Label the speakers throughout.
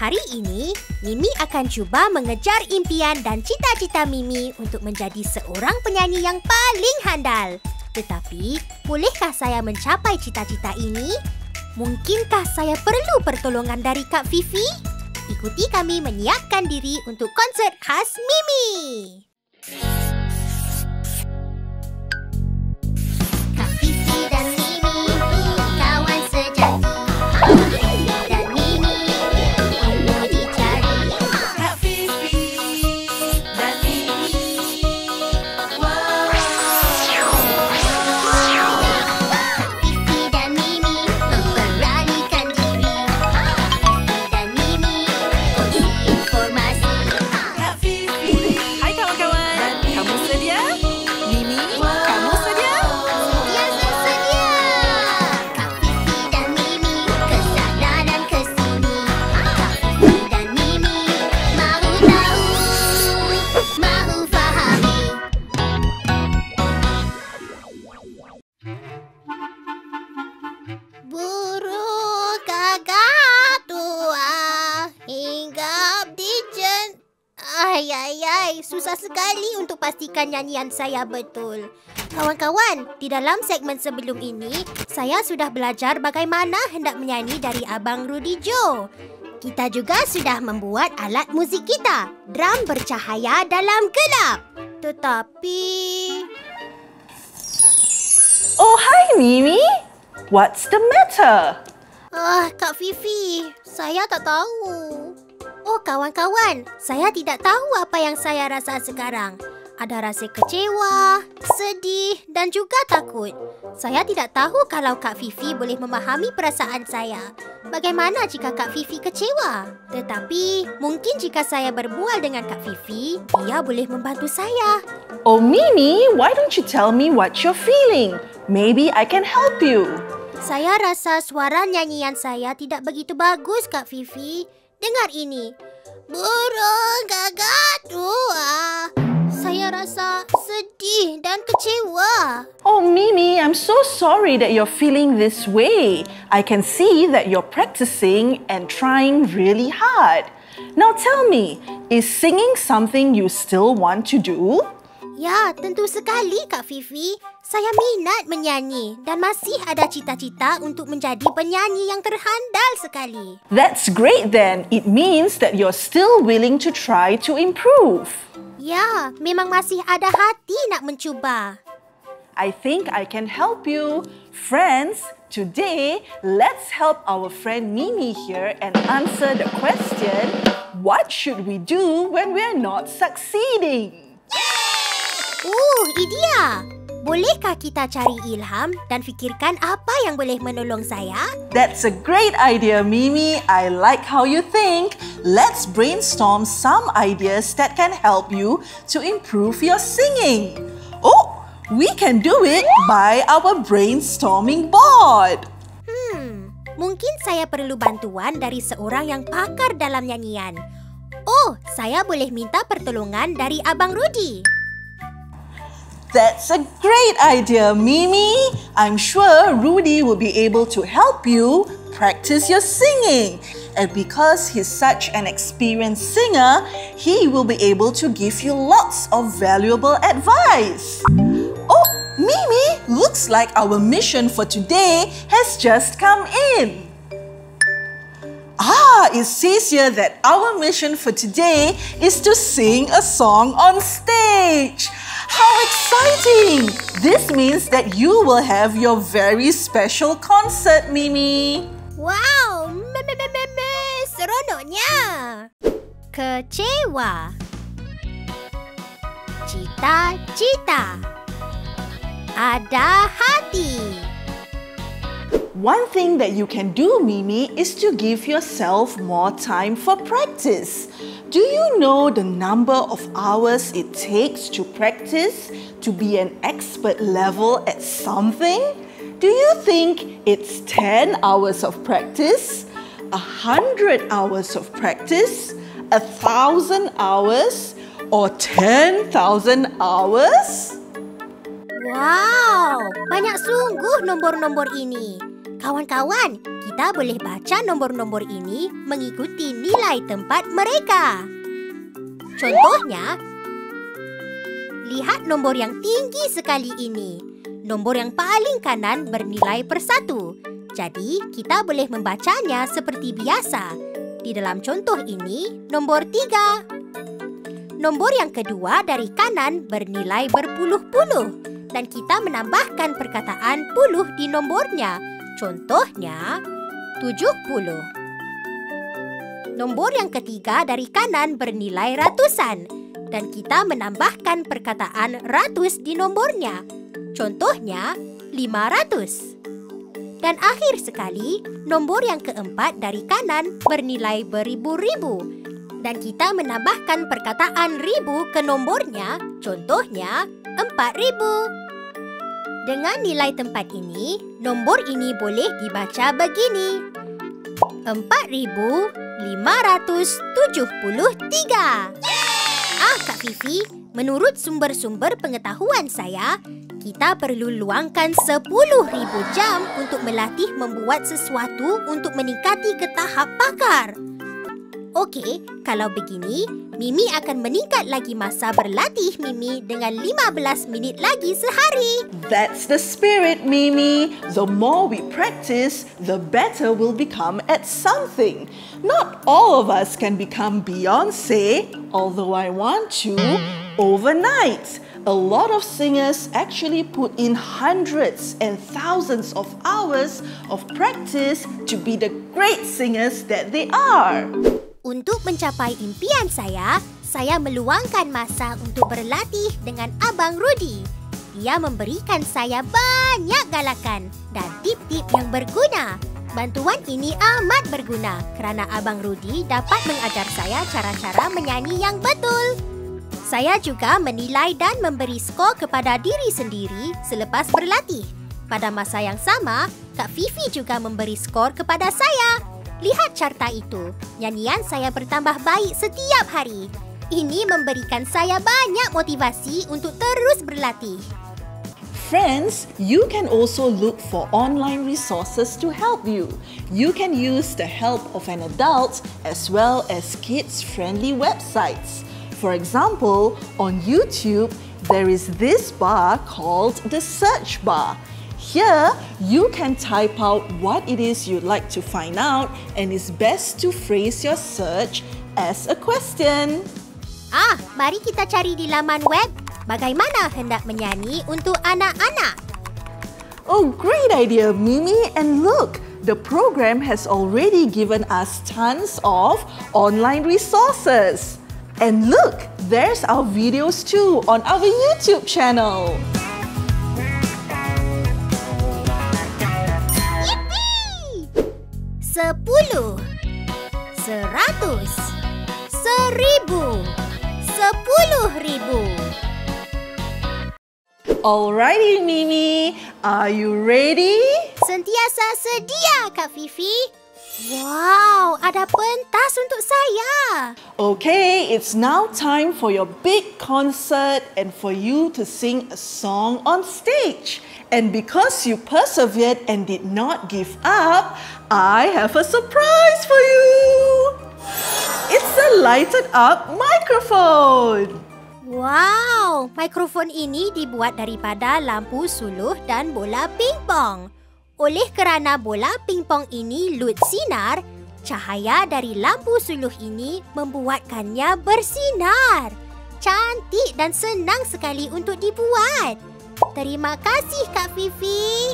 Speaker 1: Hari ini, Mimi akan cuba mengejar impian dan cita-cita Mimi untuk menjadi seorang penyanyi yang paling handal. Tetapi, bolehkah saya mencapai cita-cita ini? Mungkinkah saya perlu pertolongan dari Kak Fifi? Ikuti kami menyiapkan diri untuk konsert khas Mimi. Susah sekali untuk pastikan nyanyian saya betul. Kawan-kawan, di dalam segmen sebelum ini, saya sudah belajar bagaimana hendak menyanyi dari Abang Rudy Joe. Kita juga sudah membuat alat muzik kita, drum bercahaya dalam gelap. Tetapi...
Speaker 2: Oh, hai Mimi. What's the matter?
Speaker 1: Ah, Kak Fifi, saya tak tahu. Oh, kawan-kawan, saya tidak tahu apa yang saya rasa sekarang. Ada rasa kecewa, sedih dan juga takut. Saya tidak tahu kalau Kak Fifi boleh memahami perasaan saya. Bagaimana jika Kak Fifi kecewa? Tetapi, mungkin jika saya berbual dengan Kak Fifi, dia boleh membantu saya.
Speaker 2: Oh, Mimi, why don't you tell me what you're feeling? Maybe I can help you.
Speaker 1: Saya rasa suara nyanyian saya tidak begitu bagus, Kak Fifi. Dengar ini. Burung gagak tua. Saya rasa sedih dan kecewa.
Speaker 2: Oh, Mimi, I'm so sorry that you're feeling this way. I can see that you're practicing and trying really hard. Now tell me, is singing something you still want to do?
Speaker 1: Ya, tentu sekali, Kak Fifi. Saya minat menyanyi dan masih ada cita-cita untuk menjadi penyanyi yang terhandal sekali.
Speaker 2: That's great then. It means that you're still willing to try to improve.
Speaker 1: Ya, memang masih ada hati nak mencuba.
Speaker 2: I think I can help you. Friends, today let's help our friend Mimi here and answer the question What should we do when we're not succeeding?
Speaker 1: Uh, idea! Bolehkah kita cari ilham dan fikirkan apa yang boleh menolong saya?
Speaker 2: That's a great idea, Mimi. I like how you think. Let's brainstorm some ideas that can help you to improve your singing. Oh, we can do it by our brainstorming board.
Speaker 1: Hmm, mungkin saya perlu bantuan dari seorang yang pakar dalam nyanyian. Oh, saya boleh minta pertolongan dari Abang Rudi.
Speaker 2: That's a great idea, Mimi. I'm sure Rudy will be able to help you practice your singing. And because he's such an experienced singer, he will be able to give you lots of valuable advice. Oh, Mimi, looks like our mission for today has just come in. Ah, it says here that our mission for today is to sing a song on stage. How exciting! This means that you will have your very special concert, Mimi.
Speaker 1: Wow, seronoknya. Kecewa. Cita-cita. Ada hati.
Speaker 2: One thing that you can do, Mimi, is to give yourself more time for practice. Do you know the number of hours it takes to practice to be an expert level at something? Do you think it's 10 hours of practice, 100 hours of practice, 1,000 hours, or 10,000 hours?
Speaker 1: Wow, banyak sungguh nombor-nombor ini. Kawan-kawan, kita boleh baca nombor-nombor ini mengikuti nilai tempat mereka. Contohnya, lihat nombor yang tinggi sekali ini. Nombor yang paling kanan bernilai persatu. Jadi, kita boleh membacanya seperti biasa. Di dalam contoh ini, nombor tiga. Nombor yang kedua dari kanan bernilai berpuluh-puluh dan kita menambahkan perkataan puluh di nombornya. Contohnya, tujuh puluh. Nombor yang ketiga dari kanan bernilai ratusan dan kita menambahkan perkataan ratus di nombornya. Contohnya, lima ratus. Dan akhir sekali, nombor yang keempat dari kanan bernilai beribu-ribu dan kita menambahkan perkataan ribu ke nombornya. Contohnya, empat ribu. Dengan nilai tempat ini, nombor ini boleh dibaca begini. Empat ribu lima ratus tujuh puluh tiga. Ah, Kak Fifi, menurut sumber-sumber pengetahuan saya, kita perlu luangkan sepuluh ribu jam untuk melatih membuat sesuatu untuk meningkati ke tahap pakar. Okey, kalau begini, Mimi akan meningkat lagi masa berlatih Mimi dengan 15 minit lagi sehari.
Speaker 2: That's the spirit, Mimi. The more we practice, the better we'll become at something. Not all of us can become Beyonce, although I want to, overnight. A lot of singers actually put in hundreds and thousands of hours of practice to be the great singers that they are.
Speaker 1: Untuk mencapai impian saya, saya meluangkan masa untuk berlatih dengan Abang Rudi. Dia memberikan saya banyak galakan dan tip-tip yang berguna. Bantuan ini amat berguna kerana Abang Rudi dapat mengajar saya cara-cara menyanyi yang betul. Saya juga menilai dan memberi skor kepada diri sendiri selepas berlatih. Pada masa yang sama, Kak Fifi juga memberi skor kepada saya. Lihat carta itu. Nyanyian saya bertambah baik setiap hari. Ini memberikan saya banyak motivasi untuk terus berlatih.
Speaker 2: Friends, you can also look for online resources to help you. You can use the help of an adult as well as kids-friendly websites. For example, on YouTube, there is this bar called the search bar. Here, you can type out what it is you'd like to find out and it's best to phrase your search as a question.
Speaker 1: Ah, mari kita cari di laman web bagaimana hendak menyanyi untuk anak-anak.
Speaker 2: Oh, great idea, Mimi. And look, the program has already given us tons of online resources. And look, there's our videos too on our YouTube channel.
Speaker 1: Sepuluh. Seratus. Seribu. Sepuluh ribu.
Speaker 2: Alrighty, Mimi. Are you ready?
Speaker 1: Sentiasa sedia, Kak Fifi. Wow, ada pentas untuk saya.
Speaker 2: Okay, it's now time for your big concert and for you to sing a song on stage. And because you persevered and did not give up, I have a surprise for you. It's a lighted up microphone.
Speaker 1: Wow, mikrofon ini dibuat daripada lampu suluh dan bola pingpong. Oleh kerana bola pingpong ini lut sinar, cahaya dari lampu suluh ini membuatkannya bersinar. Cantik dan senang sekali untuk dibuat. Terima kasih Kak Fifi.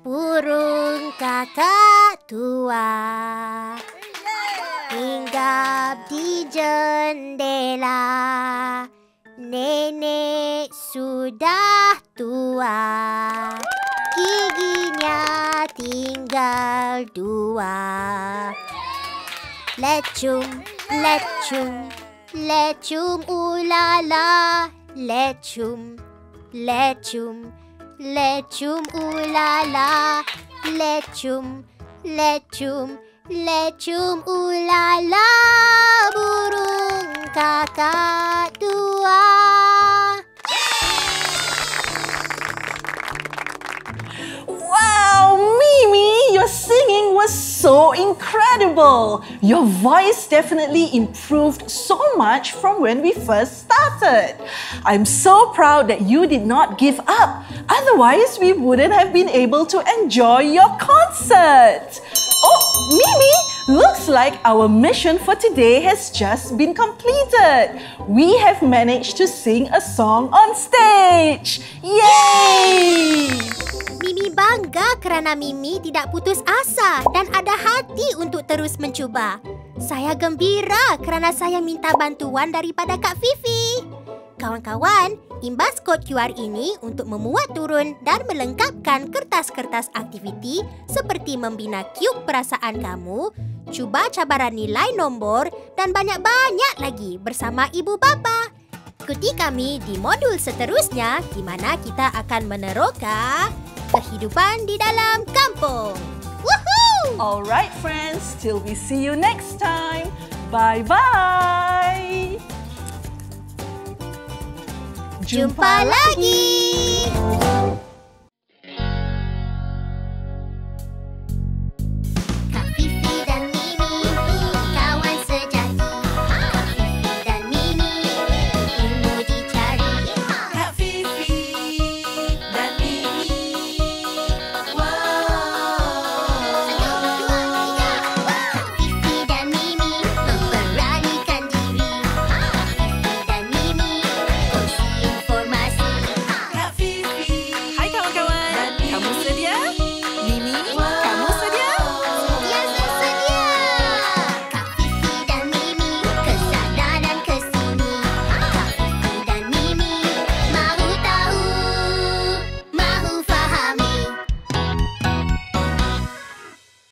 Speaker 1: Burung kakak tua hinggap di jendela. Nenek sudah tua, giginya tinggal dua. Lecum, lecum, lecum ulala, lecum, lecum, lecum ulala, lecum, lecum, lecum ulala, burung kakak tua.
Speaker 2: So incredible! Your voice definitely improved so much from when we first started. I'm so proud that you did not give up. Otherwise, we wouldn't have been able to enjoy your concert. Oh, Mimi, looks like our mission for today has just been completed. We have managed to sing a song on stage. Yay!
Speaker 1: Mimi bangga kerana Mimi tidak putus asa dan ada hati untuk terus mencuba. Saya gembira kerana saya minta bantuan daripada Kak Fifi. Kawan-kawan, imbas kod QR ini untuk memuat turun dan melengkapkan kertas-kertas aktiviti seperti membina cube perasaan kamu, cuba cabaran nilai nombor dan banyak-banyak lagi bersama ibu bapa. Ikuti kami di modul seterusnya di mana kita akan meneroka kehidupan di dalam kampung. Woohoo!
Speaker 2: Alright, friends, till we see you next time. Bye bye.
Speaker 1: Jumpa lagi.